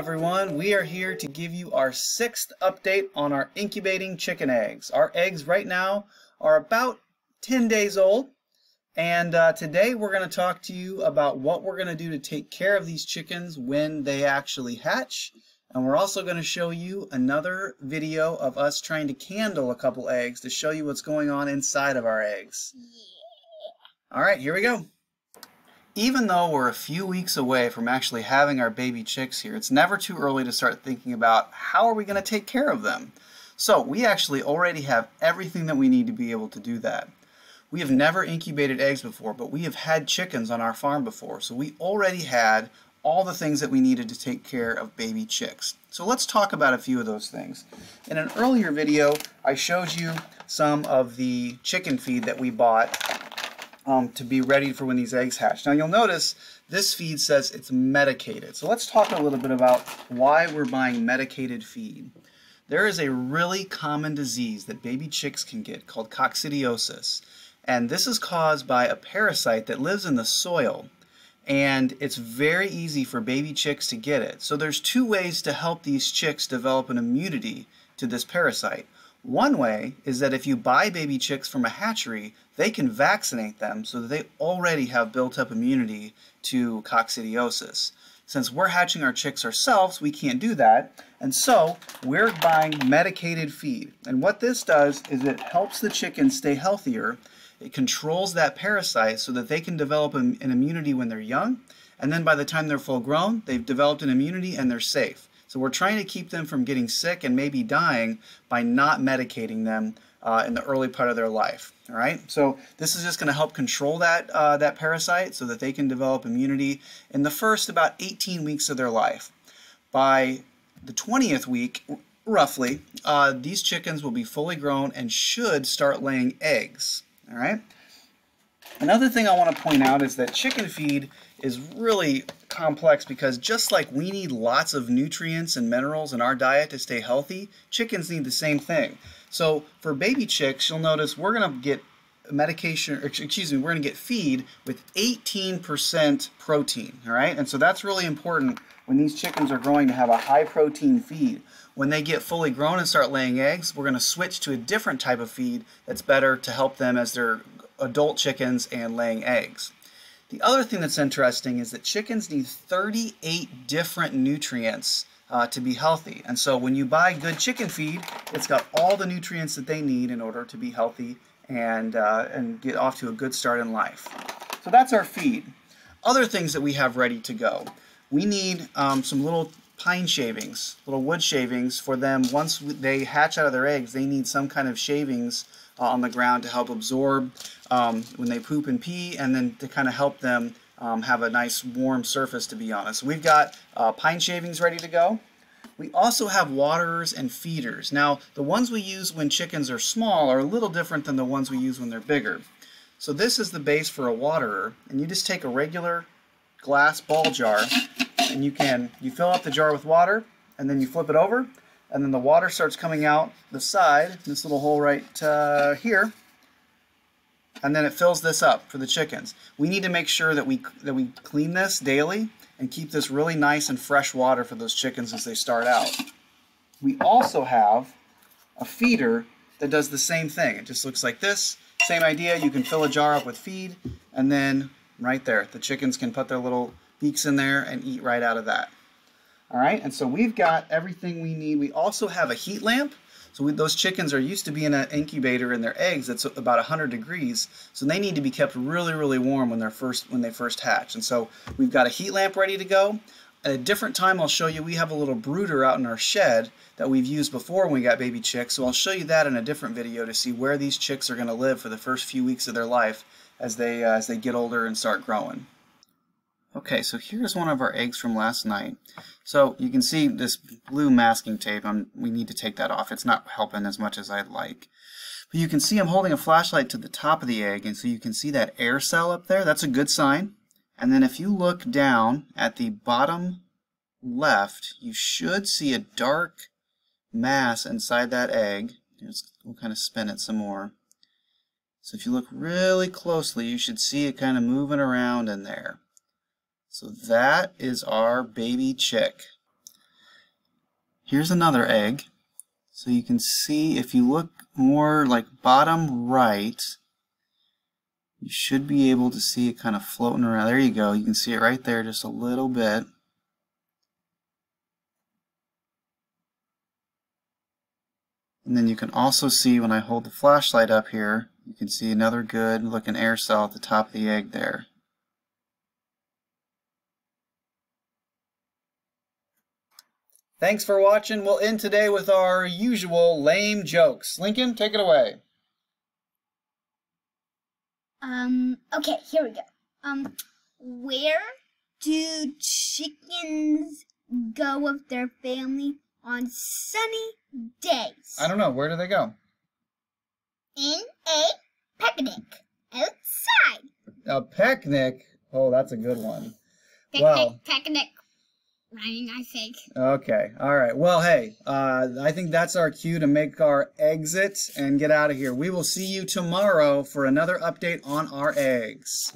everyone. We are here to give you our sixth update on our incubating chicken eggs. Our eggs right now are about 10 days old. And uh, today we're going to talk to you about what we're going to do to take care of these chickens when they actually hatch. And we're also going to show you another video of us trying to candle a couple eggs to show you what's going on inside of our eggs. Yeah. All right, here we go. Even though we're a few weeks away from actually having our baby chicks here, it's never too early to start thinking about how are we going to take care of them. So we actually already have everything that we need to be able to do that. We have never incubated eggs before, but we have had chickens on our farm before, so we already had all the things that we needed to take care of baby chicks. So let's talk about a few of those things. In an earlier video, I showed you some of the chicken feed that we bought um, to be ready for when these eggs hatch. Now you'll notice this feed says it's medicated. So let's talk a little bit about why we're buying medicated feed. There is a really common disease that baby chicks can get called coccidiosis. And this is caused by a parasite that lives in the soil. And it's very easy for baby chicks to get it. So there's two ways to help these chicks develop an immunity to this parasite. One way is that if you buy baby chicks from a hatchery, they can vaccinate them so that they already have built up immunity to coccidiosis. Since we're hatching our chicks ourselves, we can't do that, and so we're buying medicated feed. And what this does is it helps the chickens stay healthier. It controls that parasite so that they can develop an immunity when they're young, and then by the time they're full grown, they've developed an immunity and they're safe. So we're trying to keep them from getting sick and maybe dying by not medicating them uh, in the early part of their life. All right, so this is just going to help control that uh, that parasite so that they can develop immunity in the first about 18 weeks of their life. By the 20th week, roughly, uh, these chickens will be fully grown and should start laying eggs. All right. Another thing I want to point out is that chicken feed is really complex because just like we need lots of nutrients and minerals in our diet to stay healthy, chickens need the same thing. So for baby chicks, you'll notice we're going to get medication, excuse me, we're going to get feed with 18% protein, all right? And so that's really important when these chickens are growing to have a high protein feed. When they get fully grown and start laying eggs, we're going to switch to a different type of feed that's better to help them as they're adult chickens and laying eggs. The other thing that's interesting is that chickens need 38 different nutrients uh, to be healthy. And so when you buy good chicken feed, it's got all the nutrients that they need in order to be healthy and, uh, and get off to a good start in life. So that's our feed. Other things that we have ready to go. We need um, some little pine shavings, little wood shavings for them. Once they hatch out of their eggs, they need some kind of shavings uh, on the ground to help absorb um, when they poop and pee and then to kind of help them um, have a nice warm surface to be on. So we've got uh, pine shavings ready to go. We also have waterers and feeders. Now, the ones we use when chickens are small are a little different than the ones we use when they're bigger. So this is the base for a waterer, and you just take a regular glass ball jar, and you can, you fill up the jar with water, and then you flip it over, and then the water starts coming out the side, this little hole right uh, here, and then it fills this up for the chickens. We need to make sure that we that we clean this daily and keep this really nice and fresh water for those chickens as they start out. We also have a feeder that does the same thing. It just looks like this. Same idea, you can fill a jar up with feed and then right there, the chickens can put their little beaks in there and eat right out of that. All right, and so we've got everything we need. We also have a heat lamp. So we, those chickens are used to being in an incubator in their eggs that's about 100 degrees. So they need to be kept really, really warm when they're first when they first hatch. And so we've got a heat lamp ready to go. At a different time, I'll show you we have a little brooder out in our shed that we've used before when we got baby chicks. So I'll show you that in a different video to see where these chicks are going to live for the first few weeks of their life as they uh, as they get older and start growing. Okay, so here's one of our eggs from last night. So you can see this blue masking tape, I'm, we need to take that off. It's not helping as much as I'd like. But you can see I'm holding a flashlight to the top of the egg, and so you can see that air cell up there. That's a good sign. And then if you look down at the bottom left, you should see a dark mass inside that egg. Just, we'll kind of spin it some more. So if you look really closely, you should see it kind of moving around in there. So that is our baby chick. here's another egg. So you can see if you look more like bottom right, you should be able to see it kind of floating around. There you go. You can see it right there just a little bit. And then you can also see when I hold the flashlight up here, you can see another good looking air cell at the top of the egg there. Thanks for watching. We'll end today with our usual lame jokes. Lincoln, take it away. Um, okay, here we go. Um, where do chickens go with their family on sunny days? I don't know. Where do they go? In a picnic outside. A picnic? Oh, that's a good one. Picnic, Well- picnic. I think. Okay. All right. Well, hey, uh, I think that's our cue to make our exit and get out of here. We will see you tomorrow for another update on our eggs.